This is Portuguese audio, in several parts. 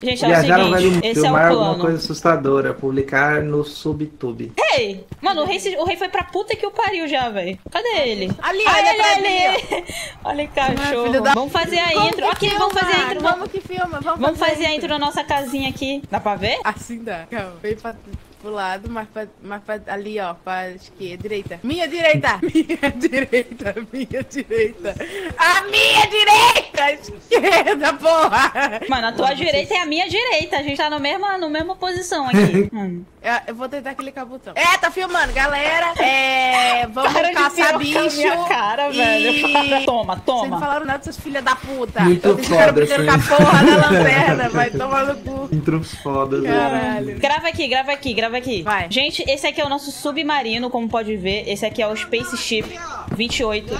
Gente, é o Viajar ao seguinte, esse é o filmar alguma plano. coisa assustadora, publicar no SubTube. Ei! Mano, o rei, o rei foi pra puta que o pariu já, velho. Cadê ele? Ali, olha pra ele, ele, Olha o cachorro. da- Vamos fazer a Como intro. que Aqui, filma? vamos fazer a intro. Vamos, Vamos que filma, vamos, vamos fazer a intro na nossa casinha aqui. Dá pra ver? Assim dá. Calma, vem pra, pro lado, mais pra, mais pra ali, ó, pra esquerda, direita. Minha direita! Minha direita, minha direita. A minha direita! Esquerda, porra! Mano, a tua direita é a minha direita. A gente tá no mesma, no mesma posição aqui. Hum. Eu, eu vou tentar clicar o botão. É, tá filmando, galera. É, vamos Cara de caçar bicho. minha cara, e... velho. Toma, Vocês toma. não falaram nada, seus filhos da puta. Muito Vocês ficaram foda, brigando com a porra da lanterna, vai tomar no cu. Intros fodas? Caralho. Grava aqui, grava aqui, grava aqui. Vai. Gente, esse aqui é o nosso submarino, como pode ver. Esse aqui é o Spaceship 28.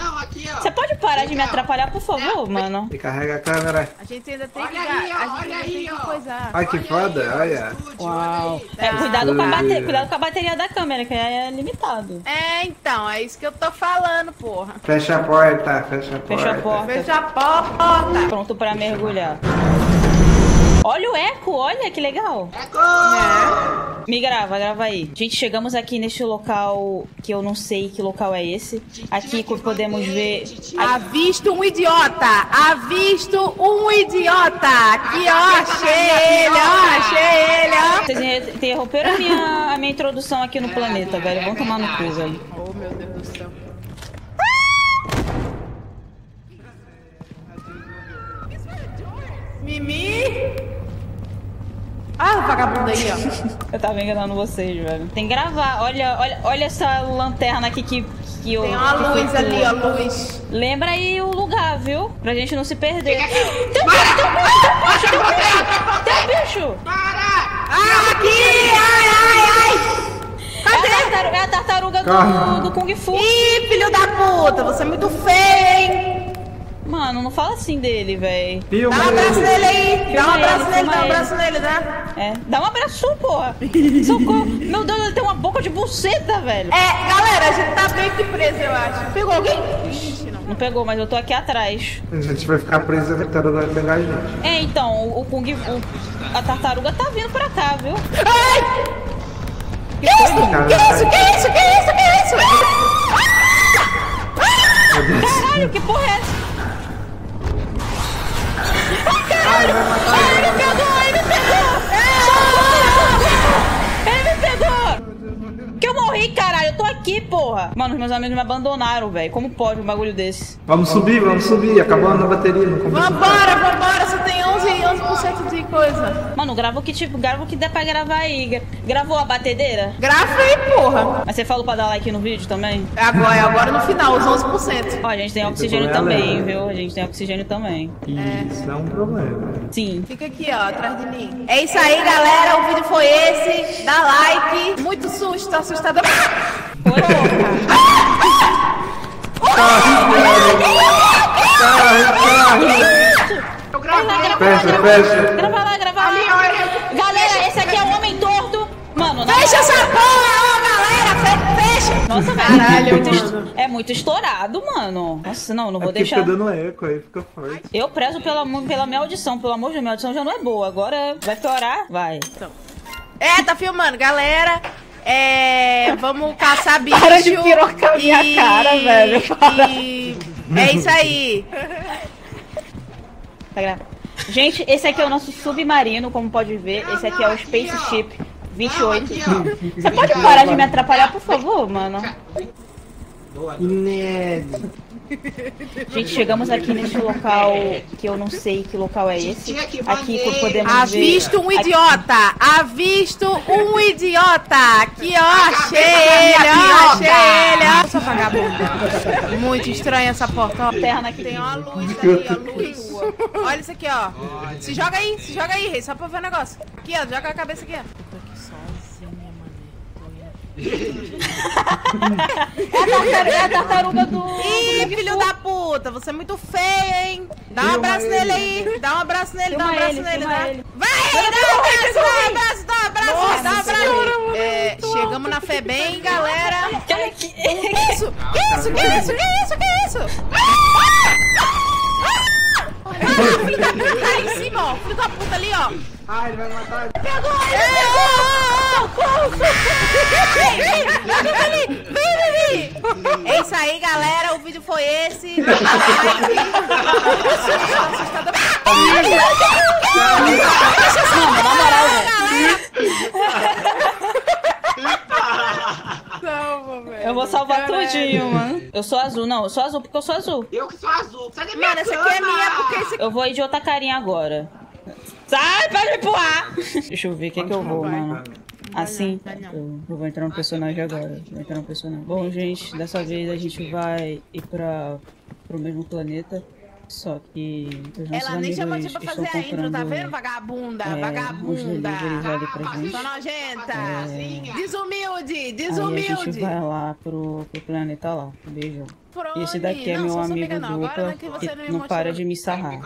Você pode parar de me atrapalhar, por favor, mano? E carrega a câmera. A gente ainda tem que, a gente ainda tem que coisar. Ai, que foda, olha. Uau. É, cuidado com, a bate- cuidado com a bateria da câmera, que é limitado. É, então, é isso que eu tô falando, porra. Fecha a porta, fecha a porta. Fecha a porta. Fecha a porta. Pronto pra mergulhar. Olha o eco, olha que legal. É. Me grava, grava aí. Gente, chegamos aqui neste local que eu não sei que local é esse. Aqui podemos ver. Avisto um idiota! Avisto um idiota! Aqui, ó, achei ele, ó, achei ele, ó. Vocês interromperam a minha, a minha introdução aqui no planeta, velho. Vão tomar no cu, velho. Oh, meu Deus do céu. Mimi! Ah, o vagabundo aí, ó. Eu tava enganando vocês, velho. Tem que gravar. Olha, olha, olha essa lanterna aqui que, que eu. Tem uma que luz ali, ó, luz. Lembra aí o lugar, viu? Pra gente não se perder. Tem um bicho, tem um bicho, tem um bicho! Tem um bicho! Ah, aqui! Ai, ai, ai! É a tartaruga, é a tartaruga do, do Kung Fu. Ih, filho da puta, você é muito feio, hein? Mano, não fala assim dele, velho. Filma Dá um abraço ele. nele aí, dá um abraço ele, nele, dá um ele. abraço nele, dá. É. Dá um abraço, porra. Socorro. Meu Deus, ele tem uma boca de buceta, velho. É, galera, a gente tá meio que preso, eu acho. Pegou alguém? Ixi, não. Não pegou, mas eu tô aqui atrás. A gente vai ficar preso, vai pegar a gente. É, então, o, o Kung Fu. A tartaruga tá vindo pra cá, viu? Ai! Que isso? Que isso? Que isso? Que isso? Que isso? Caralho, que porra é essa? Ai, vai matar Ai, ele me pegou, ele me pegou! Ele me pegou! Que eu morri, caralho, eu tô aqui, porra! Mano, os meus amigos me abandonaram, velho. Como pode um bagulho desse? Vamos subir, vamos subir. Acabando a bateria, não. Vambora, vambora, você tem 11, 11% de coisa. Mano, grava o que tipo, grava o que der pra gravar aí. Gra- Gravou a batedeira? Grava aí, porra. Mas você falou pra dar like no vídeo também? Agora, é agora no final, os 11%. Ó, a gente tem oxigênio é também, ela. viu? A gente tem oxigênio também. Isso é um problema. Sim. Fica aqui, ó, atrás de mim. É isso aí, galera. O vídeo foi esse. Dá like. Muito susto, assustador. Fecha, fecha. Grava lá, grava lá. Galera, esse aqui é o Homem Torto. Mano, Fecha essa porra, ó, galera. Fe- Fecha. Nossa, velho. Caralho, é, muito mano. é muito estourado, mano. Nossa, não, não É vou porque deixar. fica dando eco aí, fica forte. Eu prezo pela, pela minha audição, pelo amor de Deus, minha audição já não é boa. Agora vai piorar? Vai. É, tá filmando, galera. É, vamos caçar bicho. Para de pirocar a minha e- cara, velho, para. e- É isso aí. Tá. Gente, esse aqui é o nosso submarino, como pode ver. Esse aqui é o Spaceship 28. Você pode parar de me atrapalhar, por favor, mano? Inédito. Gente, chegamos aqui nesse local que eu não sei que local é esse. Aqui podemos ver. Avisto um aqui- idiota! Avisto um idiota! Aqui, ó, achei ele, ó, achei ele, ó. Essa vagabunda. Muito estranha essa porta, ó. Aqui. Tem uma luz ali, ó, luz. Olha isso aqui, ó. Se joga aí, se joga aí, rei, só pra ver o negócio. Aqui, ó, joga a cabeça aqui, ó. É a tartaruga, é a tartaruga do. Ih, filho da puta, você é muito feio, hein? Dá um abraço ele. nele aí. Dá um abraço nele, dá um abraço ele, nele, dá. ele. Vai, dá um abraço, dá um abraço, dá um abraço, dá um abraço. É, chegamos na FEBEM, galera. Que, que, Que isso? Que isso? Que isso? Que isso? Que isso? Ah, filho da puta, tá ali em cima, ó. Filho da puta ali, ó. Ai, ele vai matar. Pegou ele! Socorro! Vem, vem, vem, vem! É isso aí, galera. O vídeo foi esse. Mano, na moral, velho. Salva, velho. Eu vou salvar Caralho. tudinho, mano. Eu sou azul, não. Eu sou azul porque eu sou azul. Eu que sou azul. Sai da minha Mano, essa aqui é minha porque esse. Eu vou ir de outra carinha agora. Sai, pode me empurrar! Deixa eu ver o que, que eu vou, mano. Assim, eu, eu vou entrar no personagem agora. Vou entrar no personagem. Bom, gente, dessa vez a gente vai ir pra, pro mesmo planeta. Só que os nossos Ela nem chamou amigos tipo pra fazer a intro, tá vendo? Vagabunda, é, vagabunda. Só nojenta. É. Desumilde, Aí a desumilde. gente vai lá pro, pro planeta lá. Beijo. Esse daqui é não, meu amigo amiga, não. Agora dupla não é que você que não para de me sarrar.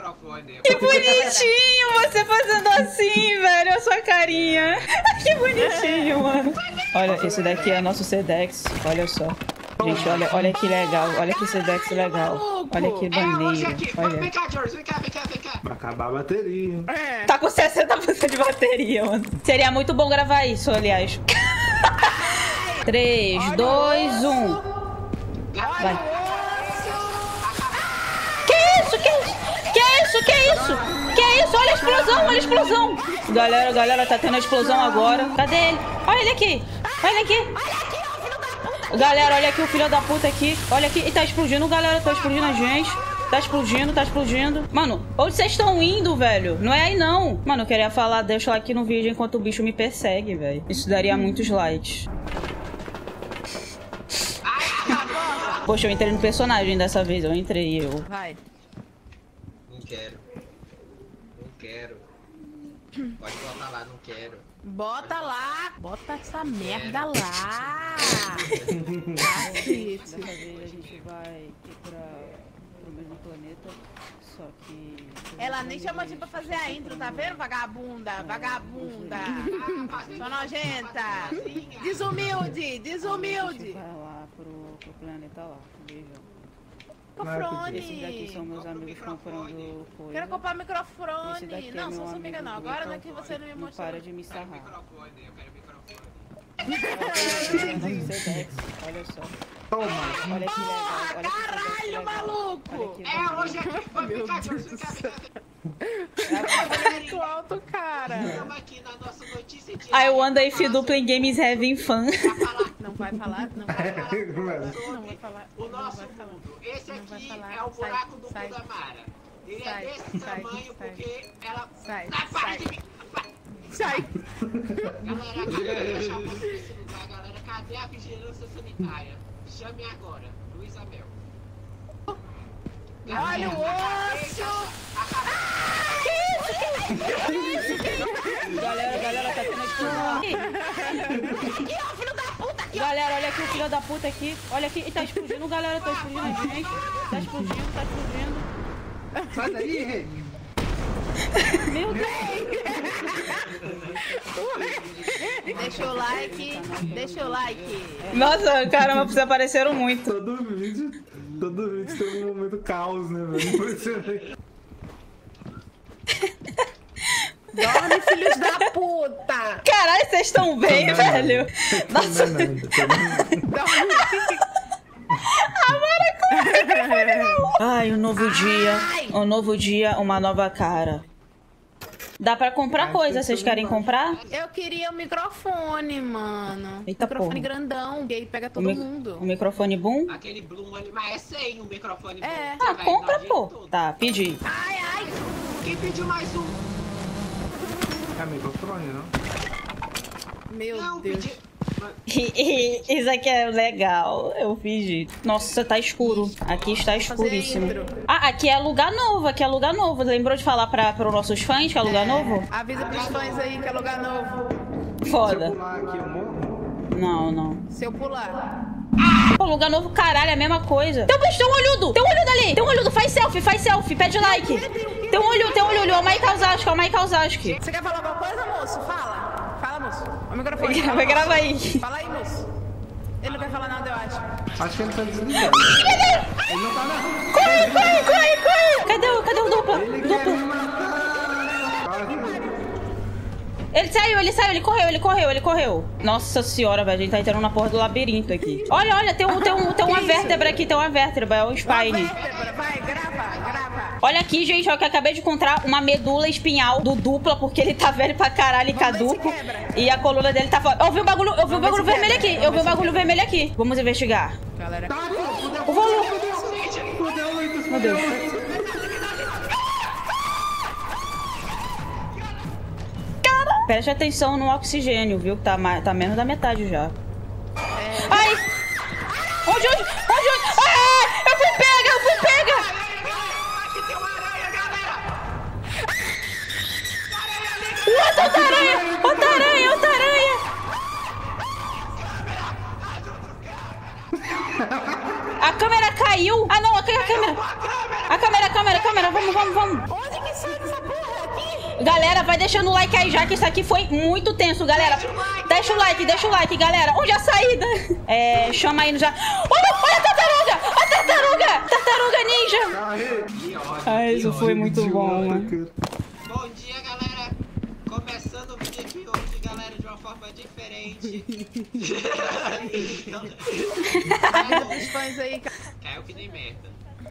Que bonitinho você fazendo assim, velho. A sua carinha. Que bonitinho, mano. Olha, esse daqui é nosso Sedex. Olha só. Gente, olha, olha que legal. Olha que Sedex legal. Olha que É hoje maneiro. aqui. Vem Olha. cá, George. Vem cá, vem cá, vem cá. Vai acabar a bateria. É. Tá com 60% de bateria, mano. Seria muito bom gravar isso, aliás. 3, 2, 1. Vai. Isso? Que isso? Que isso? Olha a explosão, olha a explosão. Galera, galera, tá tendo a explosão agora. Cadê ele? Olha ele aqui. Olha ele aqui. Galera, olha aqui o filho da puta aqui. Olha aqui. E tá explodindo, galera. Tá explodindo a gente. Tá explodindo, tá explodindo. Mano, onde vocês estão indo, velho? Não é aí, não. Mano, eu queria falar, deixa eu aqui no vídeo enquanto o bicho me persegue, velho. Isso daria muitos likes. Poxa, eu entrei no personagem dessa vez. Eu entrei, eu. Vai. Não quero. Não quero. Pode botar lá, não quero. Bota lá. Bota essa merda lá. Cacete. Dessa vez a gente vai ir pra, pro mesmo planeta, só que... Ela nem chamou tipo pra fazer a intro, tá vendo? Vagabunda, vagabunda. Só nojenta. Desumilde, desumilde. Vai lá pro, pro planeta lá, beijo. Microfone. Esses daqui são meus amigos comprando coisa. Quero comprar microfone. daqui é Não, sou sua amiga não. Agora não é que você não me Não mostrou. para de me sarrar. Microfone, eu quero microfone. Olha Sedex, olha só. Toma. Olha que legal, olha que Sedex Caralho, maluco! Que É hoje aqui. Vem cá, Cá. Muito alto, cara. Estamos aqui na nossa notícia de. I wonder if you playing games having fun. Não vai falar, não vai falar. Não vai falar. O não nosso vai falar. mundo. Esse aqui é o buraco do mundo da Mara. Ele é desse sai, tamanho sai. porque ela. Sai, sai. Sai. Galera. Cadê a vigilância sanitária? Chame agora, Luísa Mel. Olha o osso! Galera, galera, tá tendo explosão. Aqui, ó, filho da puta! Aqui, ó. Galera, olha aqui o filho da puta aqui. Olha aqui, e tá explodindo, galera, tá explodindo a gente. Tá explodindo, tá explodindo. Sai daí, rei. Meu Deus. Deixa o like, deixa o like. Nossa, caramba, vocês apareceram muito. Todo vídeo, todo vídeo tem um momento caos, né, velho? Impressionante. Dorme, filhos da puta! Caralho, vocês estão bem, Tô velho? Nossa, Não é nada, tô nem- Dorme. Ai, um novo dia, um novo dia, uma nova cara. Dá pra comprar Acho coisa, vocês querem comprar? Eu queria um microfone, mano. Eita microfone porra. grandão, que aí pega O, todo mi- mundo. o microfone boom? Aquele Bloom ali, mas é sem o microfone. É. Você Ah, vai compra, pô. Tá, pedi. Ai, ai! Quem pediu mais um? É microfone, não? Meu Não, Deus. pedi. Isso aqui é legal, eu pedi. Nossa, tá escuro. Aqui está escuríssimo. Ah, aqui é lugar novo, aqui é lugar novo. Lembrou de falar para os nossos fãs que é lugar novo? Avisa pros fãs aí que é lugar novo. Se eu Foda. pular aqui, eu morro? Não, não. Se eu pular. Pô, lugar novo, caralho, é a mesma coisa. Tem um bicho, tem um olhudo! Tem um olhudo ali! Tem um olhudo, faz selfie, faz selfie, pede like. Tem um olho, tem um olho, é o Mike Alzaski, é o Mike Alzaski. Você quer falar alguma coisa, moço? Fala. Microfone. fala, Vai moço. gravar aí. Fala aí, moço. Ele não quer falar nada, eu acho. Acho que ele tá desligado. Ele não tá na. Corre, corre, corre, corre! Cadê o, cadê o dupla? Ele. Ele saiu, ele saiu, ele correu, ele correu, ele correu. Nossa senhora, velho, a gente tá entrando na porra do labirinto aqui. Olha, olha, tem, um, tem, um, tem uma vértebra aqui, tem uma vértebra, é o Spine. Vértebra, Vai, grava, grava. Olha aqui, gente, ó, que eu acabei de encontrar uma medula espinhal do dupla, porque ele tá velho pra caralho e caduco. E a coluna dele tá fora. Eu vi um bagulho, eu vi um bagulho vermelho aqui. Eu vi um bagulho vermelho aqui. Vamos investigar. Galera, Tá, O valor. Lucas, Meu Deus. fudeu. Preste atenção no oxigênio, viu? Que tá, tá menos da metade já. Ai! Onde, onde? Câmera caiu! Ah não, a câmera, a câmera! A câmera, a câmera, a câmera, vamos, vamos, vamos! onde que sai essa porra aqui? Galera, vai deixando o like aí já que isso aqui foi muito tenso, galera. Deixa o like, deixa o like, galera. Onde é a saída? É, chama aí no já. Olha, olha a tartaruga! A tartaruga! Tartaruga ninja! Ah, isso foi muito bom, mano. cara. Bom dia, galera! Começando o vídeo aqui hoje, galera, de uma forma diferente. Os fãs aí, ca- Caiu que nem merda.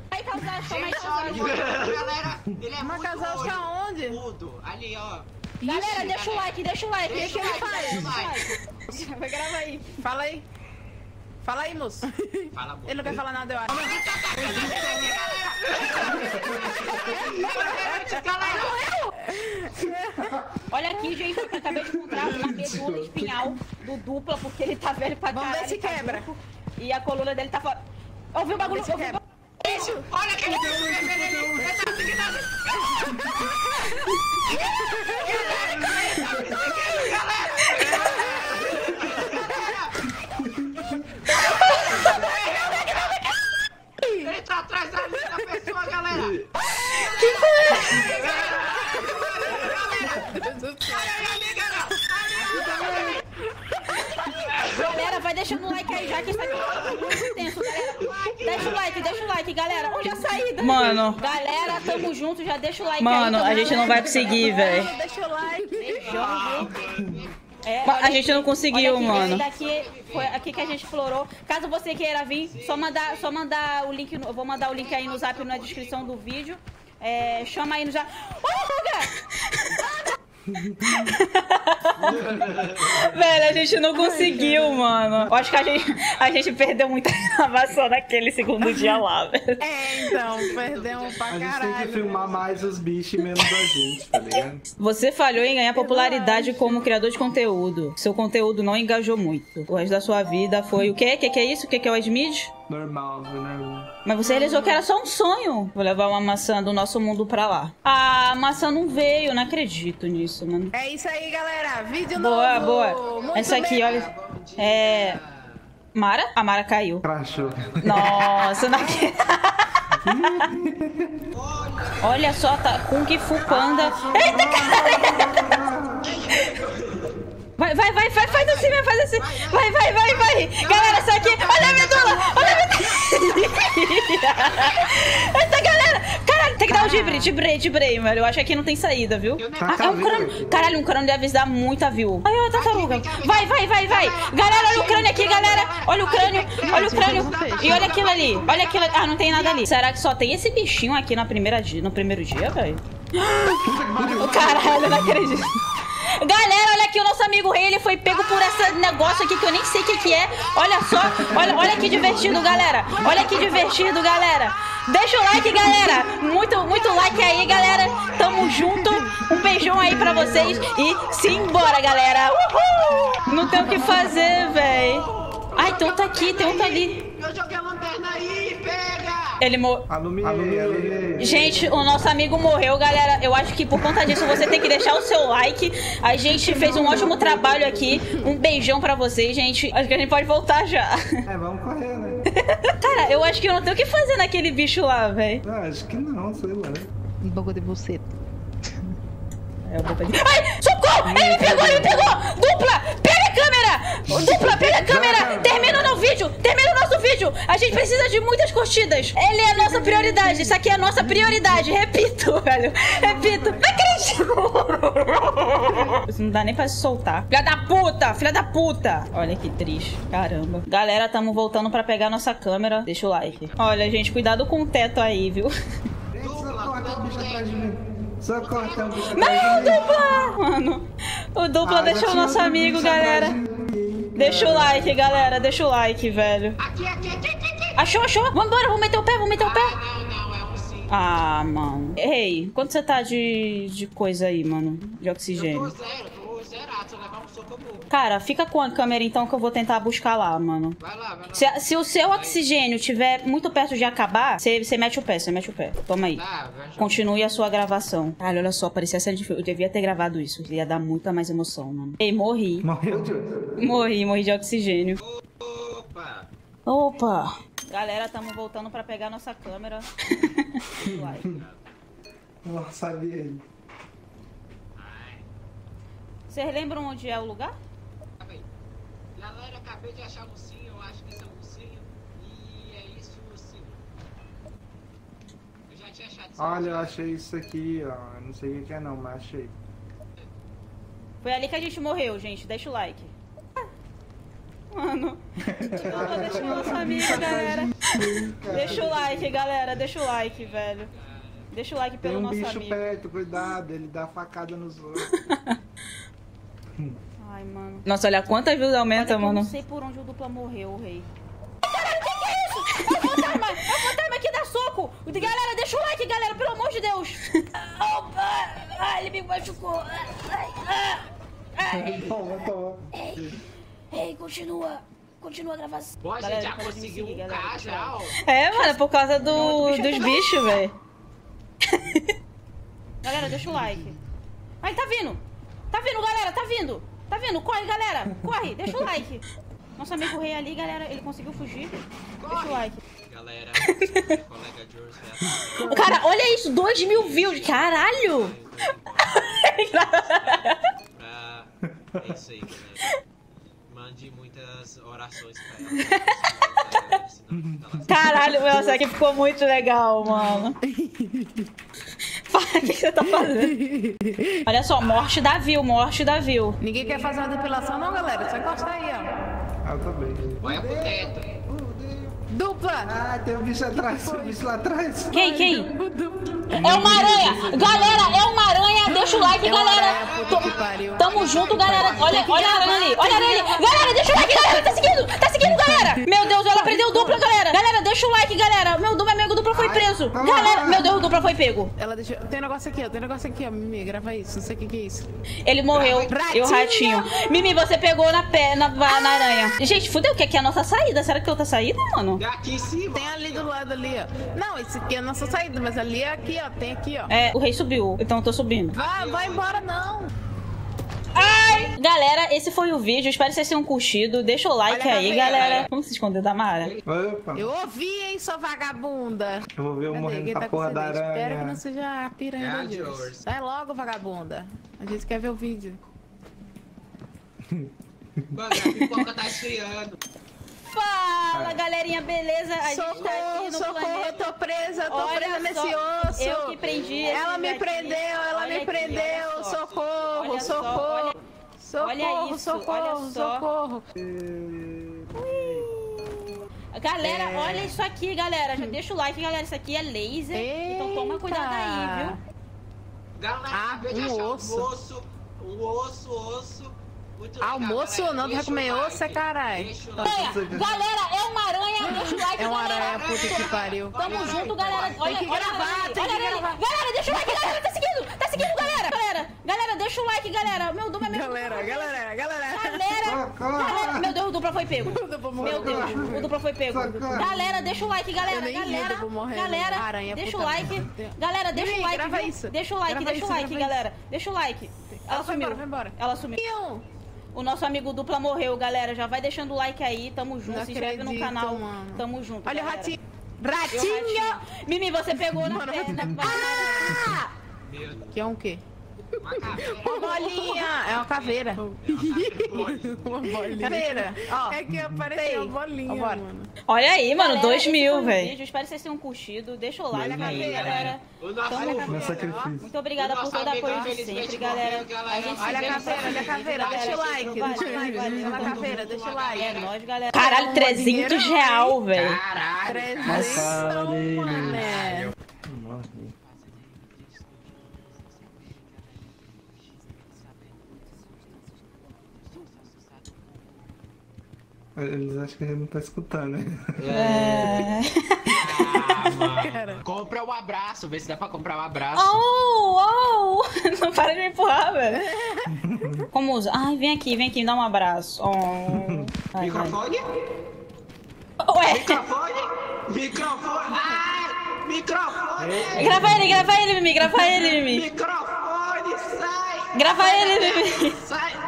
Vai causar, aí, Gente, olha, causar. galera, ele é Mas muito casal doido. está onde? Mudo. Ali, ó. Galera, deixa o like, deixa o like. Deixa o like, deixa o like. Vai gravar aí. Fala aí. Fala aí, moço. Fala, amor. Ele não quer falar nada, eu acho. Olha aqui, gente, eu acabei de encontrar uma medula espinhal do dupla, porque ele tá velho pra Vamos ver caralho. se e caduco, quebra. E a coluna dele tá fora. Eu vi o bagulho, Vamos ver eu se vi o bagulho. Olha ali. Ele seguindo ali. Ele tá atrás ali da pessoa, galera. Galera, vai deixando o like aí já que isso aqui tá muito tenso, galera. Deixa o like, galera. Onde é a saída? Mano. Galera, tamo junto, já deixa o like Mano, aí. a gente não vai conseguir, velho. Deixa o like. É, a gente não conseguiu, aqui, mano. Daqui foi aqui que a gente explorou. Caso você queira vir, só mandar, só mandar o link. Eu vou mandar o link aí no zap na descrição do vídeo. É, chama aí no já. Olha, Ruga! Velho, a gente não conseguiu, mano. Eu acho que a gente, a gente perdeu muita gravação naquele segundo dia lá, velho. É, então, perdemos pra A gente tem que caralho. filmar mais os bichos e menos a gente, tá ligado? Você falhou em ganhar popularidade como criador de conteúdo. Seu conteúdo não engajou muito. O resto da sua vida foi o quê? O que, que é isso? O que, que é o Edmid? Normal, né? Mas você realizou que era só um sonho. Vou levar uma maçã do nosso mundo pra lá. Ah, a maçã não veio, não acredito nisso, mano. É isso aí, galera. Vídeo Boa, novo. boa. Muito Essa aqui, bem. olha. É. Mara? A Mara caiu. Crachou. Nossa, não. Olha só, tá Kung Fu Panda. Eita, cara! Vai, vai, vai, vai, faz assim mesmo, faz assim. Vai, vai, vai, vai. Galera, sai aqui. Eita, galera. Caralho, tem que dar o gibre, gibrei, gibrei, velho. Eu acho que aqui não tem saída, viu? Ah, é um crânio. Caralho, um crânio deve dar muita view. Aí, ó, tartaruga. Vai, vai, vai, vai. Galera, olha o crânio aqui, galera. Olha o crânio, olha o crânio. E olha aquilo ali, olha aquilo ali. Ah, não tem nada ali. Será que só tem esse bichinho aqui na primeira dia, no primeiro dia, velho? Caralho, não acredito. Galera, olha aqui o nosso amigo rei, ele foi pego por esse negócio aqui que eu nem sei o que, que é. Olha só, olha, olha que divertido, galera. Olha que divertido, galera. Deixa o like, galera. Muito, muito like aí, galera. Tamo junto. Um beijão aí pra vocês e simbora, galera. Uhul! Não tem o que fazer. Ai, tem outro aqui, tem outro ali. Eu joguei a lanterna aí! Ele morreu. Gente, o nosso amigo morreu, galera. Eu acho que por conta disso você tem que deixar o seu like. A gente fez um ótimo trabalho aqui. Um beijão pra vocês, gente. Acho que a gente pode voltar já. É, vamos correr, né? Cara, eu acho que eu não tenho o que fazer naquele bicho lá, velho. Ah, acho que não, sei lá. Um pouco de buceta. É a boca de... Ai, socorro! Ele me pegou, ele me pegou! Dupla! Pega a câmera! Dupla, pega a câmera! Termina no vídeo! Termina o nosso vídeo! vídeo. A gente precisa de muitas curtidas. Ele é a nossa prioridade. Isso aqui é a nossa prioridade. Repito, velho. Repito. Não acredito. Isso não dá nem pra se soltar. Filha da puta, filha da puta. Olha que triste. Caramba. Galera, tamo voltando pra pegar nossa câmera. Deixa o like. Olha, gente, cuidado com o teto aí, viu? Socorro, tem bicho atrás de mim. Socorro, tem bicho atrás Não, dupla! Mano, o dupla Ah, deixou o nosso amigo, galera. de mim, Deixa o like, galera. Deixa o like, velho. Aqui, aqui, aqui. Achou, achou? Vambora, vamos meter o pé, vamos meter o pé. Ah, não, não, é um sim. Ah, mano. Ei, quanto você tá de, de coisa aí, mano? De Eu tô oxigênio? zero, tô zerado. Se eu levar um soco, eu morro. Cara, fica com a câmera então que eu vou tentar buscar lá, mano. Vai lá, vai lá. Se, se o seu oxigênio tiver muito perto de acabar, você você mete o pé, você mete o pé. Toma aí. Tá, vai já. Continue a sua gravação. Caralho, olha só, parecia de filme. Eu devia ter gravado isso. Ia dar muita mais emoção, mano. Ei, morri. Morreu de Morri, morri de oxigênio. Opa. Opa! Galera, tamo voltando pra pegar nossa câmera. Nossa, sabia ele. Ai, Vocês lembram onde é o lugar? Galera, acabei de achar um ursinho. Eu acho que isso é um ursinho. E é isso, ursinho. Eu já tinha achado isso. Olha, eu achei isso aqui, ó. Eu Não sei o que que é não, mas achei. Foi ali que a gente morreu, gente. Deixa o like. Mano, eu vou deixar nosso amigo, galera. Deixa o like, galera. Deixa o like, velho. Deixa o like Tem pelo um nosso bicho amigo. perto, cuidado, ele dá facada nos outros. Ai, mano. Nossa, olha quantas views aumenta, mano. Eu não sei por onde o dupla morreu, o rei. Caralho, o que, que é isso? É o fantasma! É o fantasma que dá soco! Galera, deixa o like, galera, pelo amor de Deus! Opa! Ai, ele me machucou! Ai, ai, ai. toma, toma. Ei, continua. Continua a gravação. Pô, a gente já conseguiu um K já, ó. É, mano, é por causa do, dos bichos, velho. galera, deixa o like. Ai, tá vindo. Tá vindo, galera, tá vindo. Tá vindo, corre, galera. Corre, deixa o like. Nosso amigo rei ali, galera, ele conseguiu fugir. Deixa o like. Galera, colega George já Cara, olha isso, 2 mil views. Caralho. É isso aí, galera. Mande muitas orações pra ela. Caralho, meu, isso aqui ficou muito legal, mano. Fala, o que você tá fazendo? Olha só, morte da view, morte da view. Ninguém quer fazer uma depilação não, galera? Só encostar aí, ó. Ah, eu também. Olha pro teto. Dupla! Ah, tem um bicho atrás, tem um bicho lá atrás. Quem, quem? É uma aranha! Galera, é uma aranha! Deixa o like, É galera! Tamo junto, galera! Olha, olha a aranha ali! Olha a aranha ali! Galera, deixa o like, galera! Tá seguindo! Tá seguindo, galera! Meu Deus, ela prendeu dupla, galera! Galera, deixa o like, galera! Meu dupla, amigo dupla foi preso! Galera, meu Deus, o dupla foi pego! Ela deixou. Tem um negócio aqui, ó. Tem um negócio aqui, ó. Mimi, grava isso. Não sei o que, que é isso. Ele morreu. Ratinho. E o ratinho. Mimi, você pegou na pé, na, na aranha. Gente, fudeu, que aqui é a nossa saída. Será que tem outra saída, mano? É aqui cima. Tem ali do lado ali, ó. Não, esse aqui é a nossa saída, mas ali é aqui, ó. Tem aqui, ó. É, o rei subiu. Então eu tô subindo. Vai, vai embora, não. Ai! Galera, esse foi o vídeo. Espero que vocês tenham curtido. Deixa o like Olha aí, galera. Vamos se esconder da Mara. Opa, Eu ouvi, hein, sua vagabunda. eu vou ver eu Cadê? morrendo Quem com a tá porra da Espero que aranha. não seja a piranha É. Sai logo, vagabunda. A gente quer ver o vídeo. Mano, a pipoca tá esfriando. Fala, galerinha, beleza? A gente tá aqui Socorro, no socorro, eu planeta. tô presa, eu tô Olha presa nesse só, osso. eu que prendi Ela me daqui. prendeu, ela Olha me aqui, prendeu. Socorro, Olha só, socorro. olha- Socorro, olha isso, socorro, olha só. socorro. Galera, É. olha isso aqui, galera. Já deixa o like, galera. Isso aqui é laser. Então toma cuidado aí, viu? Galera, Ah, acabei um osso. um osso. Um osso, osso. Muito legal, Almoço galera. não, tu vai comer like. osso, é carai. Deixa o like. Aranha. Galera, é uma aranha. Deixa o like, É uma galera. aranha, puta que pariu. Tamo junto, galera. Olha, Tem que olha gravar, tem olha a que ali. gravar. Galera, deixa o like, galera. Tá seguindo. Tá seguindo, galera. Galera, galera, deixa o like, galera. Meu Deus, meu Galera, galera, galera. Galera, galera, meu Deus, o dupla foi pego. Dupla Meu morreu. Deus, o dupla foi pego. Galera, deixa o like, galera. Galera, galera, deixa o like. Galera, deixa o like. Deixa o like, deixa o like, galera. Deixa o like. Ela sumiu. Ela sumiu. O nosso amigo dupla morreu, galera. Já vai deixando o like aí. Tamo junto. Não Se inscreve no canal. mano. Tamo junto. Olha o galera. ratinho. O Ratinho! ratinho. Mimi, você pegou na Mano, perna. Ah! Que é um quê? Uma. Uma bolinha. É uma caveira. uma bolinha. Caveira. Ó. É que apareceu uma bolinha, mano. Olha aí, mano, Galera, 2 esse mil, velho. Espero que vocês tenham curtido. Deixa o like Dois aí, galera. Tamo- sacrifício. Muito obrigada por todo o apoio de sempre, galera. A gente Olha a caveira, olha a caveira. Deixa o like, deixa o like. Olha a caveira, deixa o like. É nóis, galera. Caralho, 300 real, velho. Caralho. Trezentos, cara Eles acham que a gente não tá escutando, né? É. Ah. Compra um abraço, vê se dá pra comprar um abraço. Oh, oh! Não para de me empurrar, velho. Como usa? Ai, vem aqui, vem aqui, me dá um abraço. Oh. Ai, vai. Microfone? Ué, Microfone? Microfone? Ai! Microfone! grava ele, grava ele, Mimi, grava ele, Mimi. Microfone, sai! Grava ele, Mimi. Sai!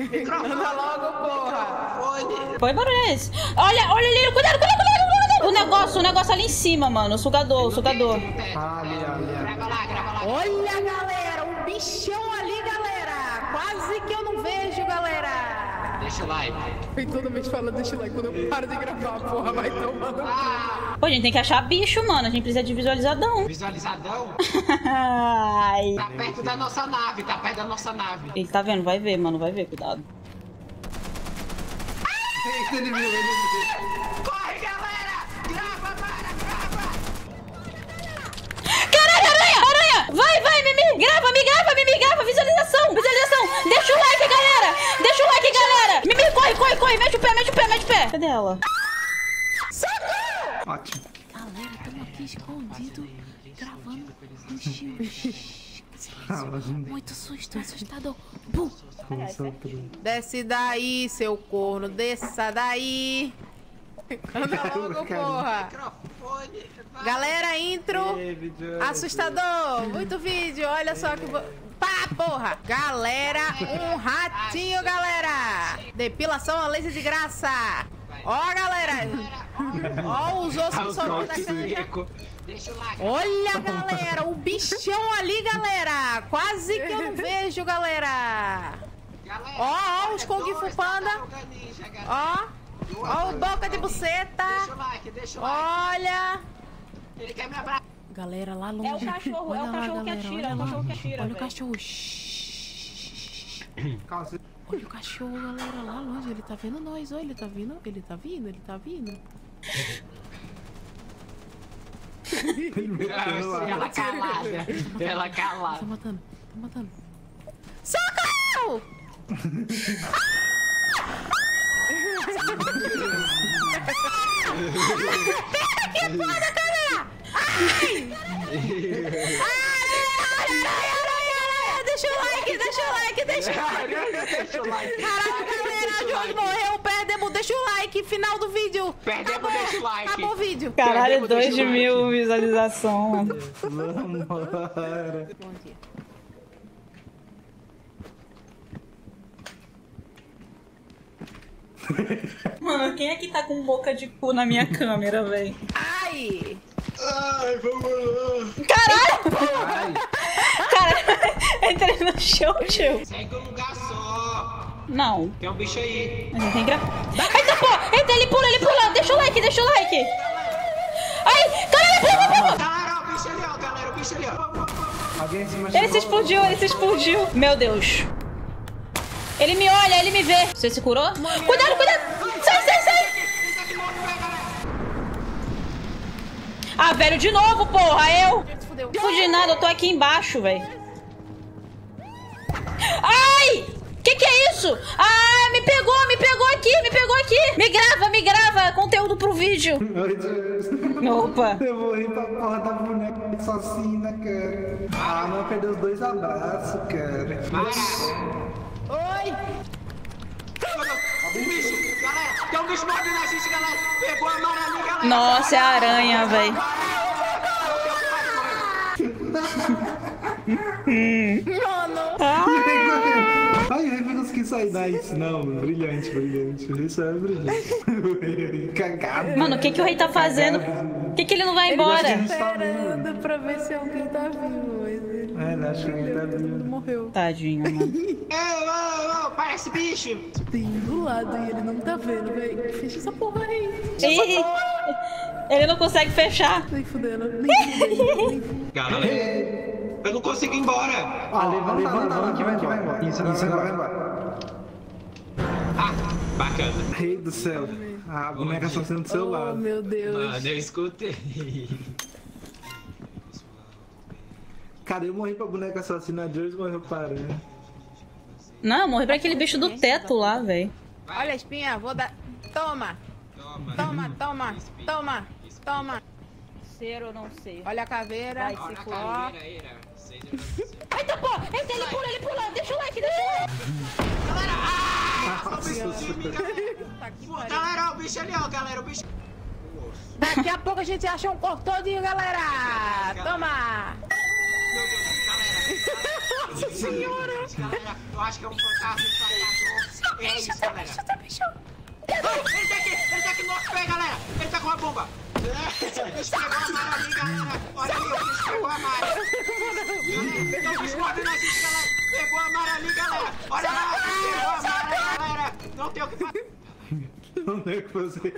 Microfone! Logo, porra. Microfone! Foi barulho é esse? Olha, olha ali, cuidado, cuidado, cuidado, cuidado. O negócio, o negócio ali em cima, mano, o sugador, o sugador. Ah, ali, ali, ali. Grava lá, grava lá. Olha, galera, um bichão ali, galera. Quase que eu não vejo, galera. Deixa o like. Foi todo mundo falando, deixa o like quando eu paro de gravar, porra, vai tomando. Pô, a gente tem que achar bicho, mano. A gente precisa de visualizadão. Visualizadão? Ai. Tá perto da nossa nave, tá perto da nossa nave. Ele tá vendo, vai ver, mano, vai ver, cuidado. Ele viu, ele viu. Corre, galera! Grava, para, grava! Caralho, aranha, aranha! Vai, Grava, me grava, Mimi, grava! Visualização, visualização! Deixa o like, galera! Deixa o like, galera! Mimi, corre, corre, corre! Mete o pé, mete o pé, mete o pé! Cadê ela? Ótimo. Galera, estamos aqui escondido, gravando um. Ah, Muito susto, assustador. Bum! Desce daí, seu corno, desça daí. Anda logo, porra. Galera, intro. Ei. Assustador. Muito vídeo, olha só que... vo- Pá, porra. Galera, um ratinho, galera. Depilação a laser de graça. Ó, galera. Ó, os ossos que o sobrou da corte canja. seco. Deixa o like. Olha, galera, o bichão ali, galera. Quase que eu não vejo, galera. Ó, ó, os olha, Kung Fu Panda. galera. Ó, ó o boca de Deixa buceta. o like, deixa o like. Olha. Ele quer me abraçar. Galera, lá longe. É o cachorro, é o Olha lá, cachorro que galera, atira, olha é o lá. cachorro que atira, Olha o velho. cachorro. Olha o cachorro, galera, lá longe. Ele tá vendo nós, olha, ele tá vindo, ele tá vindo, ele tá vindo. Ela calada. Ela Tá calada. matando, tá matando. Socorro! que foda, cara! Ai! Ai, ai, ai, Deixa o like, deixa o like, deixa o like. Deixa o like. Caraca, galera, Jones morreu, perdemos. Deixa o like, final do vídeo. Perdemos, Acabou, deixa o like. Acabou o vídeo. Caralho, Perdemos, 2 deixa o mil visualização. Vambora. Bom dia. Mano, quem é que tá com boca de cu na minha câmera, velho? Ai! Ai, vamos lá. Caralho! Cara, entrei no chão, tio. Segue um lugar só. Não, Tem um bicho aí. mas tem que gravar. Eita, pô! Eita, ele pula, ele pula! Deixa o like, deixa o like! Ai! Caralho, pula, pula! Galera, ó, o bicho ali, ó, galera, o bicho ali, ó. Alguém se machucou? Ele se explodiu, ele se explodiu. Meu Deus. Ele me olha, ele me vê. Você se curou? Cuidado, cuidado! Sai, sai, sai! Ah, velho, de novo, porra, eu! Fudi nada, eu tô aqui embaixo, velho. Ai! Que que é isso? Ah, me pegou, me pegou aqui, me pegou aqui. Me grava, me grava, conteúdo pro vídeo. Opa. Eu vou rir pra porra da boneca assassina, cara. Ah, não, perdeu os dois abraços, cara. Oi! Um bicho, galera, tem um bicho mordendo a gente, galera. Pegou a amarelinha, galera. Nossa, é a aranha, velho. Mano! Ai, eu não consegui sair. Nice, não, brilhante, brilhante. Isso é brilhante. Cagado. Mano, o que que o rei tá fazendo? Por que que ele não vai embora? Está vendo. Esperando pra ver se alguém tá vivo. mas ele- É, ele acha que ele tá vivo. Morreu. Tadinho, mano. Ô, ô, ô, parece bicho. Tem do lado e ele não tá vendo, véi. Fecha essa porra aí. Ih, ele não consegue fechar. Nem fudendo. Nem fudendo. Galera, eu não consigo ir embora. Ah, levanta, levanta, levanta que vai, que vai embora. Isso, isso agora vai embora. Ah, bacana. Rei do céu. A boneca assassina do seu Oh, lado. meu Deus. Mano, eu escutei. Cara, eu morri pra boneca assassina, a Joyce morreu para, né? Não, eu morri pra aquele bicho do teto lá, velho. Olha a espinha, vou dar. Toma, Toma. toma, toma, toma, toma. Ser ou não ser? Olha a caveira. Vai Olha se a caveira, pra você. Eita, pô! Eita, ele pula, ele pula! Deixa o like, deixa o like! Tá aqui, Pô, pariu. Galera, o bicho ali, ó, galera, o bicho. Daqui a pouco a gente acha um corpo todinho, galera. Toma. Meu Deus, galera. Nossa senhora. Galera, eu acho que é um fantasma infectador. É isso, galera. Ah, Ele tá aqui, ele tá aqui no nosso pé, galera. Ele tá com uma bomba. É, o bicho pegou a Mara ali, galera. Olha ali, o bicho pegou a Mara. Então o bicho mordendo a gente, galera. Pegou a Mara ali, galera. Olha lá, pegou a Mara, galera. Não tem o que fazer. Não tem o que fazer.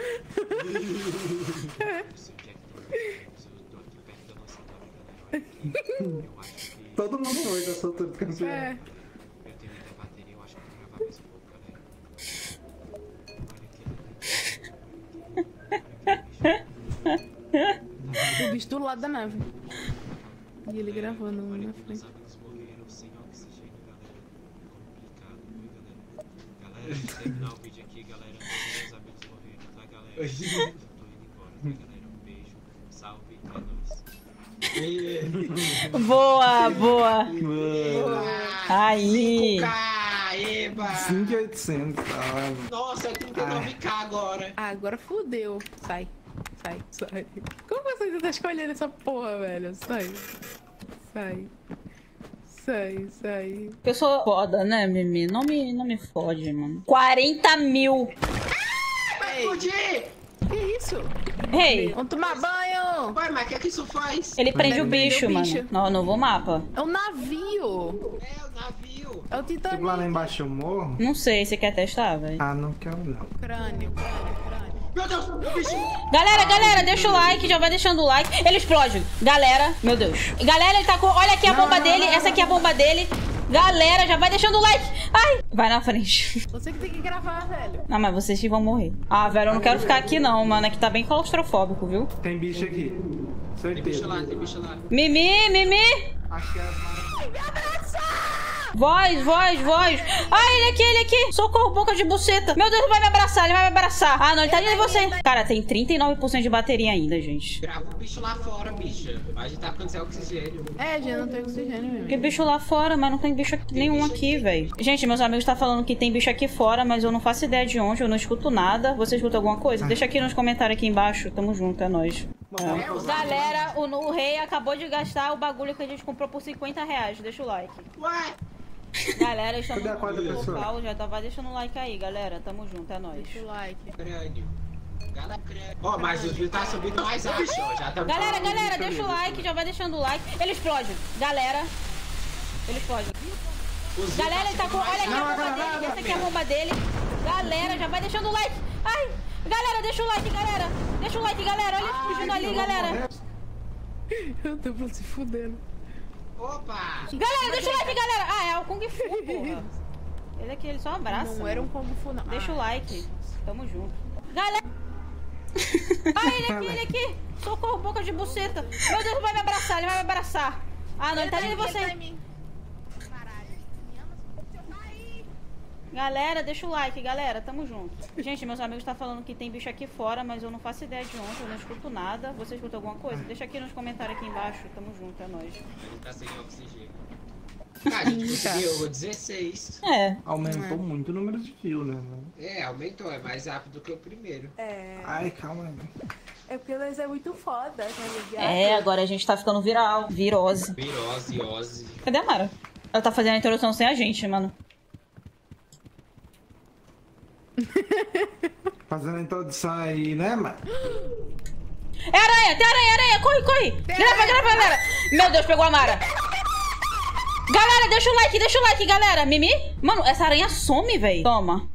Todo mundo foi da sua tudo campeão. É. Eu tenho muita bateria, eu acho que vou gravar mais um pouco, galera. O bicho do lado da nave. E ele gravando na Meus frente. amigos morreram sem oxigênio, galera. Complicado, viu, galera? Galera, antes de terminar o vídeo aqui, galera, meus amigos morreram, tá, galera? Eu tô indo embora, tá, galera? Nóis. Boa, boa! Aí! 5K, eba! 5,800, tá? Nossa, é 39K agora. Ah, agora fudeu. Sai. Sai, sai. Como você ainda tá escolhendo essa porra, velho? Sai. Sai. Sai, sai. Eu sou foda, né, Mimi? Não me, não me fode, mano. 40 mil! Vai explodir! Que isso? Ei, Vamos tomar banho! Ué, mas o que é que isso faz? ele prende o Deve prender bicho, o mano. bicho. No novo mapa. É um navio! É o navio. É o Tipo lá Titanic. lá embaixo eu morro? Não sei, você quer testar, velho? Ah, não quero não. Crânio, crânio, crânio. Meu Deus, o bicho. Galera, galera, deixa o like, já vai deixando o like. Ele explode. Galera, meu Deus. Galera, ele tá com. Olha aqui a bomba dele, essa aqui é a bomba dele. Galera, já vai deixando o like. Ai, vai na frente. Você que tem que gravar, velho. Não, mas vocês que vão morrer. Ah, velho, eu não quero ficar aqui não, mano. Aqui tá bem claustrofóbico, viu? Tem bicho aqui. Tem bicho Certeza. lá, tem bicho lá. Mimi, Mimi. Acho que é as Voz, voz, voz. Ah, ele aqui, ele aqui. Socorro, boca de buceta. Meu Deus, ele vai me abraçar, ele vai me abraçar. Ah, não, ele tá indo em você. Cara, tem 39% de bateria ainda, gente. Grava o bicho lá fora, bicha. A gente tá ficando sem oxigênio. É, gente, não tem oxigênio mesmo. Tem bicho lá fora, mas não tem bicho aqui- nenhum aqui, velho. Gente, meus amigos tá falando que tem bicho aqui fora, mas eu não faço ideia de onde, eu não escuto nada. Você escuta alguma coisa? Deixa aqui nos comentários aqui embaixo. Tamo junto, é nóis. Galera, o, o rei acabou de gastar o bagulho que a gente comprou por 50 reais. Deixa o like. Ué! Galera, estamos no pessoa? local. Já tava deixando o like aí, galera. Tamo junto, é nóis. Deixa o like. Ó, mas os views tá subindo mais alto. Já tá Galera, galera, deixa o like, já vai deixando o like. Ele explode. Galera, ele explode. Os Galera, ele tá com. Olha aqui a bomba não, dele. não, Essa aqui é a bomba dele. Galera, já vai deixando o like. Ai, galera, deixa o like, galera. Deixa o like, galera. Olha ele explodindo ali, galera. Eu tô se fudendo. Opa! Galera, deixa o like, galera. Ah, é o Kung Fu, porra. Ele aqui, ele só abraça. Não era um. Kung Fu, não. Deixa Ah, o like. Tamo junto. Galera. Ah, ele aqui, ele aqui. Socorro, boca de buceta. Meu Deus, vai me abraçar, ele vai me abraçar. Ah, não, ele tá indo em Ele tá você. em mim. Galera, deixa o like, galera. Tamo junto. Gente, meus amigos estão falando que tem bicho aqui fora, mas eu não faço ideia de onde, eu não escuto nada. Você escuta alguma coisa? Deixa aqui nos comentários aqui embaixo. Tamo junto, é nóis. Ele tá sem oxigênio. Ah, a gente conseguiu 16. É. Aumentou muito o número de views, né? mano? É, aumentou, é mais rápido que o primeiro. É, Ai, calma aí. é porque nós é muito foda, tá ligado? É, agora a gente tá ficando viral. Virose. Virose, Ozzy. Cadê a Mara? Ela tá fazendo a introdução sem a gente, mano. Fazendo a introdução aí, né, mano? É aranha, tem aranha, aranha. Corre, corre. Grava, grava, galera. Meu Deus, pegou a Mara. Galera, deixa o like, deixa o like, galera. Mimi? Mano, essa aranha some, velho. Toma.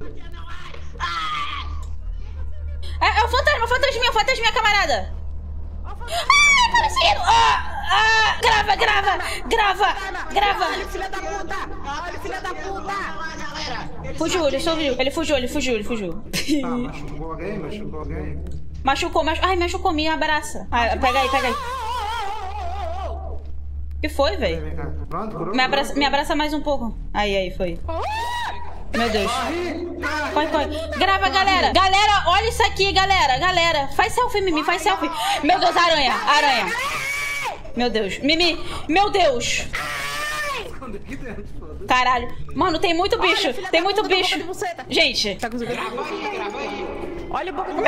É, é o fantasma, o fantasminha, o fantasminha, camarada. Ah, parecido. Ah, ah, grava, grava, grava, grava. Olha, filha da puta! Olha, filha da puta! Fugiu, ele fugiu. Ele fugiu, ele fugiu, ele fugiu. Tá, machucou alguém? Machucou alguém? Machucou, machucou. Ai, machucou, me abraça. Ai, pega aí, pega aí. O que foi, velho? Me abraça, me abraça mais um pouco. Aí, aí, foi. Meu Deus. Corre, corre. Grava, galera. Galera, olha isso aqui, galera. Galera, faz selfie, Mimi, faz selfie. Meu Deus, aranha, aranha. Meu Deus. Mimi, meu Deus. Caralho. Mano, tem muito bicho. filha Tem muito puta, bicho. Gente, Tá conseguindo? Grava aí, grava aí. Olha o boca de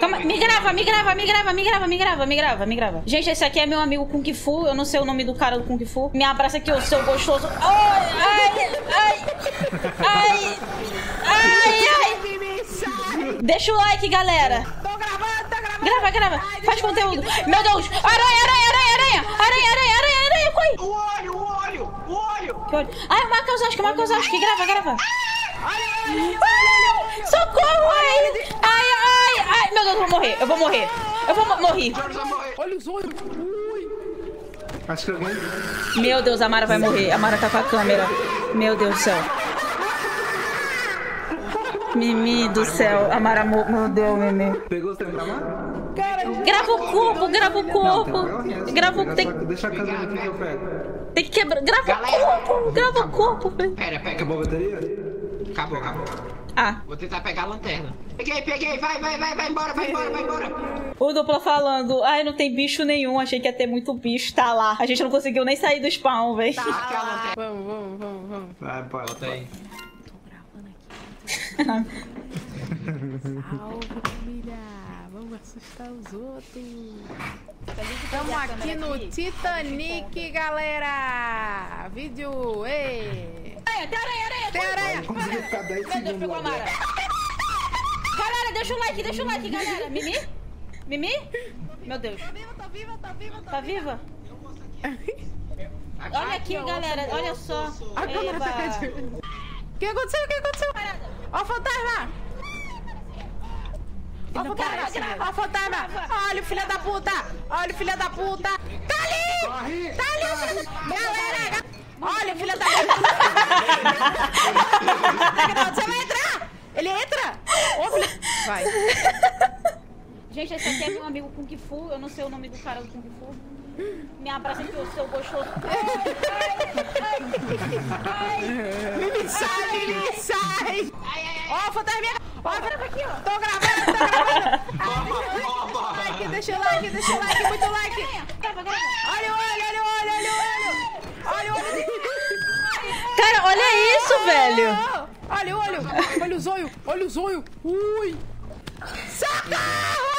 calma, me grava, me grava, me grava, me grava, me grava, me grava, me grava. Gente, esse aqui é meu amigo Kung Fu. Eu não sei o nome do cara do Kung Fu. Me abraça aqui, o seu gostoso. Ai, ai, ai, ai, ai, ai. Deixa o like, galera. Tô gravando, tô gravando! Grava, grava. Faz conteúdo. Meu Deus. Aranha, aranha. O olho, o olho, o olho. Que olho. Ai, o Marcos Oscar, o Marcos Oscar. Grava, grava. Olha, olha, Ai, socorro, ai. Ai, ai, ai. Meu Deus, eu vou morrer. Eu vou morrer. Eu vou mo- morrer. Olha os olhos! Acho que alguém. Meu Deus, a Mara vai morrer. A Mara tá com a câmera. Meu Deus do céu. Mimi do céu. A Mara mo... Meu Deus, Mimi. Pegou o tempo da mão? Grava o corpo, grava o corpo. Grava o... Tem, Deixa a câmera aqui que eu pego. tem que quebrar. Grava o corpo. Grava o corpo. velho. Pera, pega. Acabou a bateria? Acabou, acabou. Ah, Vou tentar pegar a lanterna. Peguei, peguei. Vai, vai, vai, vai embora, vai embora, vai embora. o dupla falando. Ai, não tem bicho nenhum. Achei que ia ter muito bicho. Tá lá. A gente não conseguiu nem sair do spawn, velho. Aqui a lanterna. Vamos, vamos, vamos, vamos. Vai, pode. Bota aí. Salve, família! Vamos assustar os outros. Estamos aqui no Titanic, galera! Vídeo! Ei! Aranha, tem aranha, aranha. Tem aranha! 10 Meu Deus, pegou a. Mara. Galera, deixa o like, deixa o like, galera. Mimi? Mimi? Meu Deus. Tô viva, tô viva, tô viva, tô Tá viva? Olha aqui, galera. Olha só. A câmera tá. O que aconteceu? O que aconteceu? Ó o fantasma! Ó o fantasma! Ó o fantasma! Olha o filho da puta! Olha o filho da puta! Tá ali! Tá ali o filho da... Galera! ga- Olha o filho da puta! Você vai entrar! Ele entra! Vai. Gente, esse aqui é meu amigo Kung Fu. Eu não sei o nome do cara do Kung Fu. Me abraça aqui, o seu gostoso. Mimi, sai, Mimi, sai! Ó, o fantasminha! Ó, vira aqui, ó! Tô gravando, tô gravando! Toma, like, toma. deixa o like, deixa o like, muito like! Olha o olho, olha o olho, olha o olho! Olha o olho! Cara, olha isso, velho. Olha o olho! Olha os olhos! Olha os olhos! Ui! Socorro!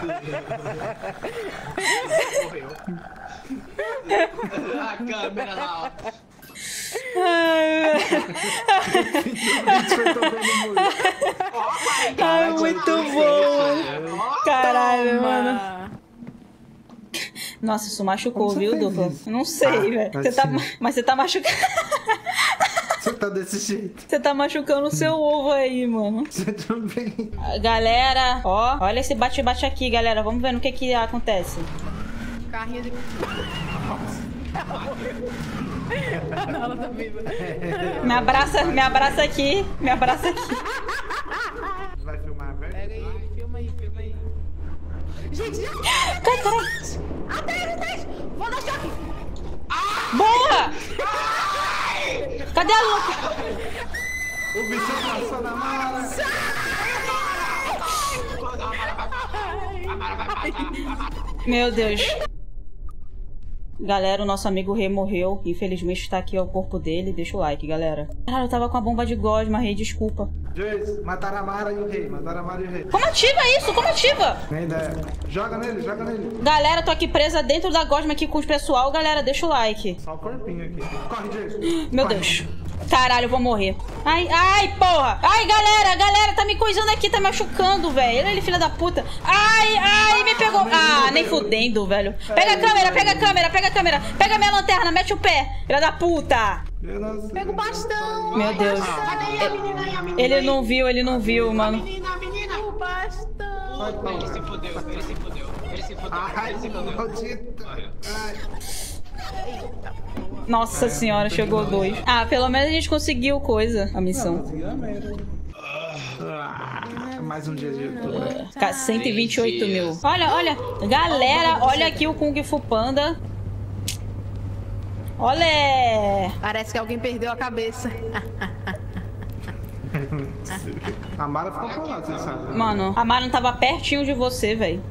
A câmera lá, ó. Muito. Ai, muito bom. Caralho, mano. Ah, Nossa, isso machucou, viu, dupla? Não sei, Ah, velho. mas Você tá, mas você tá machucando. Você tá desse jeito. Você tá machucando o seu ovo aí, mano. Você também. Galera, ó, olha esse bate-bate aqui, galera. Vamos ver no que que acontece. carrinho de. Não, ela tá viva. Me abraça, me abraça aqui, me abraça aqui. Vai filmar, velho? Pega aí, filma aí, filma aí. Gente, já. Cai, caralho. Atrás, atrás! Vou dar choque! Boa! Cadê a Luca? O bicho passou na mala. A Mara vai matar. vai matar. Meu Deus. Galera, o nosso amigo Rei morreu. Infelizmente tá aqui ó, o corpo dele. Deixa o like, galera. Caralho, eu tava com a bomba de gosma, Rei, desculpa. Jace, mataram a Mara e o rei. Mataram a Mara e o rei. Como ativa isso? Como ativa? Nem ideia. Joga nele, joga nele. Galera, tô aqui presa dentro da gosma aqui com o pessoal. Galera, deixa o like. Só o corpinho aqui. Corre, Jace. Meu Corre. Deus. Caralho, eu vou morrer. Ai, ai, porra. Ai, galera, galera, tá me coisando aqui, tá me machucando, velho. Olha ele, filha da puta. Ai, ai, me pegou. Ah, nem fudendo, velho. Pega a câmera, pega a câmera, pega a câmera. Pega a minha lanterna, mete o pé. Filha da puta. Pega o bastão. Meu Deus. A a Ele não viu, ele não viu, A mano. menina, a menina. O bastão. Ele se fodeu, ele se fodeu. Ele se fodeu, Ai, ele se fodeu. maldito. Ai. Nossa senhora, chegou dois. Ah, pelo menos a gente conseguiu coisa, a missão. Ah, mais um dia de YouTube. Ca- 128 mil. Olha, olha. Galera, olha aqui o Kung Fu Panda. Olha! Parece que alguém perdeu a cabeça. A Mara ficou por lá, você sabe. Mano, a Mara não tava pertinho de você, velho.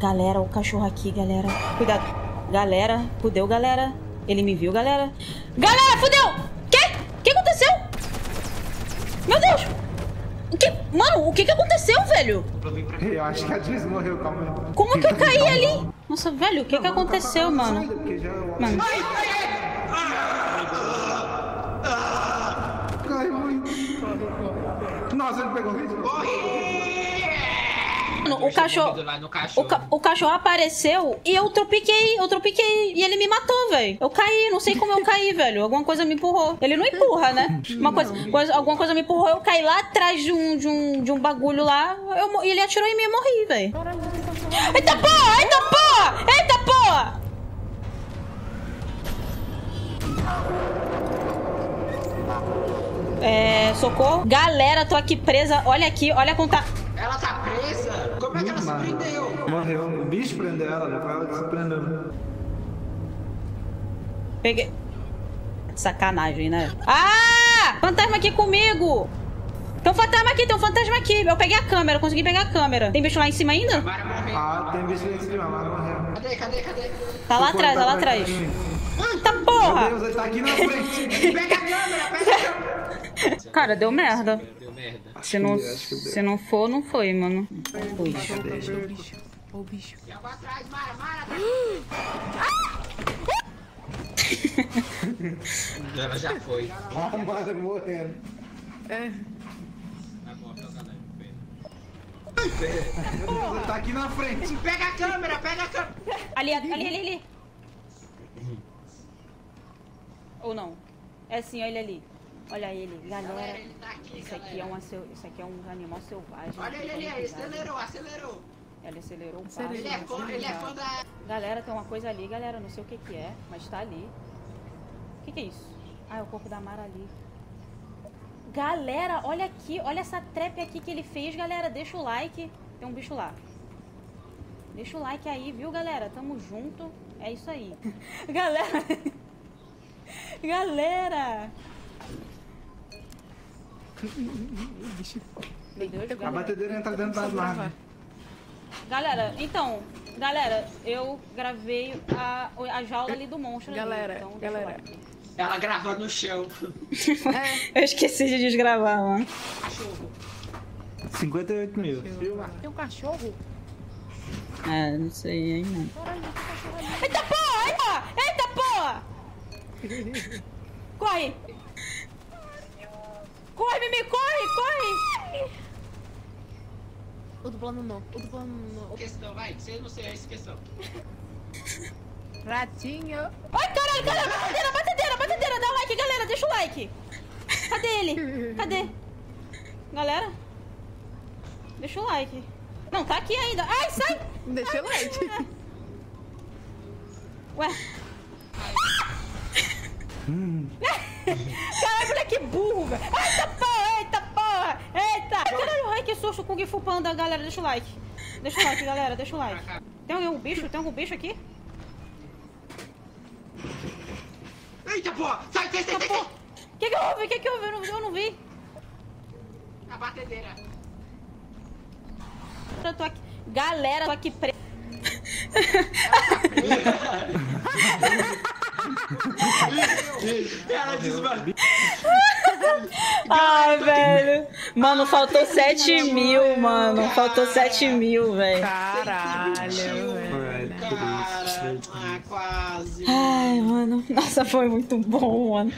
Galera, o cachorro aqui, galera. Cuidado. Galera, fudeu, galera. Ele me viu, galera. Galera, fudeu! Que? O que aconteceu? Meu Deus! O que? Mano, o que que aconteceu, velho? Eu acho que a Diz morreu, calma aí. Como que eu caí ali? Nossa, velho, o que que aconteceu, mano? Já... Mano, Corre muito. Nossa, ele pegou o vídeo. Mano, o cachorro... No O, cachorro. ca- o cachorro apareceu e eu tropiquei, eu tropiquei e ele me matou, velho. Eu caí, não sei como eu caí, velho. Alguma coisa me empurrou. Ele não empurra, né? Uma coisa, coisa- alguma coisa me empurrou, eu caí lá atrás de um, de um, de um bagulho lá eu, e ele atirou em mim e morri, velho. Eita porra! Eita porra! Eita porra! É, socorro. Galera, tô aqui presa. Olha aqui, olha a conta. Ela tá presa? Como é que ela se Mano, prendeu? Morreu. O bicho prendeu ela, não foi ela que se prendeu. Peguei. Sacanagem, né? Ah! Fantasma aqui comigo! Tem um fantasma aqui, tem um fantasma aqui. Eu peguei a câmera, consegui pegar a câmera. Tem bicho lá em cima ainda? Ah, tem bicho lá em cima, Mara morreu. Cadê, cadê, cadê? Tá lá atrás, tá lá atrás. Tá porra! Meu Deus, ele tá aqui na frente. Pega a câmera, pega a câmera. Cara, deu merda. Deu merda. Se não, Acho que deu. se não for, não foi, mano. Ô, bicho. Vou atrás, Mara, Mara. Ela já foi. A Mara morrendo. Ele tá aqui na frente. Pega a câmera, pega a câmera. Ali, ali, ali, ali. Ou não? É sim, olha ali. Olha ele, Galera, galera. ele tá aqui, Isso aqui é, uma, isso aqui é um animal selvagem. Olha ele ali, acelerou, acelerou. Ele acelerou o passo. Ele é fã, ele é fã da... Galera, tem uma coisa ali, galera. Não sei o que que é, mas tá ali. O que que é isso? Ah, é o corpo da Mara ali. Galera, olha aqui. Olha essa trap aqui que ele fez, galera. Deixa o like. Tem um bicho lá. Deixa o like aí, viu, galera? Tamo junto. É isso aí. galera. galera. Meu Deus, A batedeira entra dentro das larvas. Galera, então, galera, eu gravei a, a jaula ali do monstro. ali, Galera, então deixa o galera. Ela gravou no chão. Eu esqueci de desgravar, mano. Cachorro. 58 mil. Tem um cachorro? É, não sei ainda. Eita porra! Eita! Eita porra! Corre! Corre, Mimi, corre, corre! O do plano não. O do plano não. Questão, vai. Você não sei essa questão. Ratinho. Ai, caralho, caralho, batedeira, batedeira, batedeira, dá like, galera, deixa o like. Cadê ele? Cadê? Galera? Deixa o like. Não, tá aqui ainda. Ai, sai! Deixa o like. Ué. Caralho, moleque burro, velho. Eita porra, eita porra, eita. Caralho, ai, que susto, Kung Fu Panda, galera, deixa o like. Deixa o like, galera, deixa o like. Tem algum bicho? Tem algum bicho aqui? Eita, porra! Sai, sai, sai, sai! O que que houve? O que que houve? Eu não, eu não vi. A batedeira. Eu tô aqui. Galera, tô aqui pre... Ela desmaiou. Ah, velho. Mano, faltou 7 mil, mano. Faltou 7 mil, velho. Caralho, velho. Ah, quase. Ai, mano. Nossa, foi muito bom, mano.